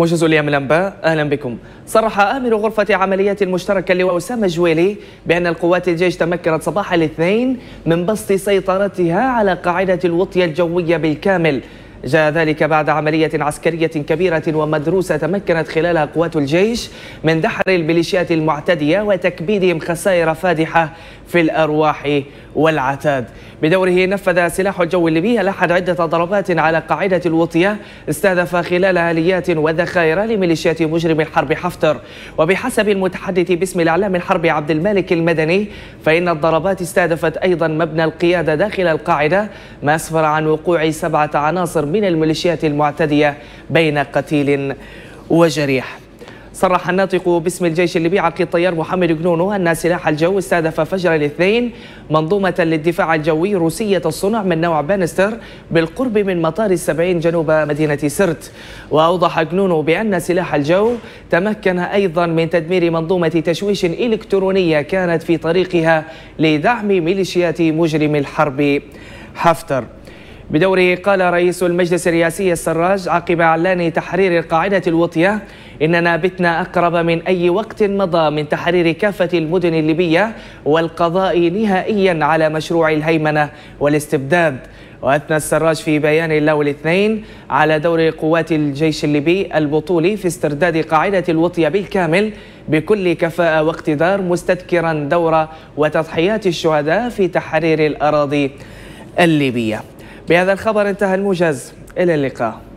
موجز اليوم الأنباء أهلا بكم. صرح آمر غرفة عمليات المشتركه اللواء أسامة جويلي بأن القوات الجيش تمكنت صباح الاثنين من بسط سيطرتها على قاعدة الوطية الجوية بالكامل. جاء ذلك بعد عملية عسكرية كبيرة ومدروسة تمكنت خلالها قوات الجيش من دحر الميليشيات المعتدية وتكبيدهم خسائر فادحة في الأرواح والعتاد. بدوره نفذ سلاح الجو الليبي لحد عدة ضربات على قاعدة الوطية استهدف خلالها آليات وذخائر لميليشيات مجرم الحرب حفتر. وبحسب المتحدث باسم الإعلام الحربي عبد المالك المدني فإن الضربات استهدفت أيضا مبنى القيادة داخل القاعدة ما أسفر عن وقوع سبعة عناصر من الميليشيات المعتدية بين قتيل وجريح. صرح الناطق باسم الجيش الليبي عقيد طيار محمد جنونو أن سلاح الجو استهدف فجر الاثنين منظومة للدفاع الجوي روسية الصنع من نوع بانستر بالقرب من مطار السبعين جنوب مدينة سرت. وأوضح جنونو بأن سلاح الجو تمكن أيضا من تدمير منظومة تشويش إلكترونية كانت في طريقها لدعم ميليشيات مجرم الحرب حفتر بدوره قال رئيس المجلس الرئاسي السراج عقب إعلان تحرير القاعدة الوطية إننا بتنا أقرب من أي وقت مضى من تحرير كافة المدن الليبية والقضاء نهائيا على مشروع الهيمنة والاستبداد. وأثنى السراج في بيان له الاثنين على دور قوات الجيش الليبي البطولي في استرداد قاعدة الوطية بالكامل بكل كفاءة واقتدار مستذكرا دور وتضحيات الشهداء في تحرير الأراضي الليبية. بهذا الخبر انتهى الموجز. إلى اللقاء.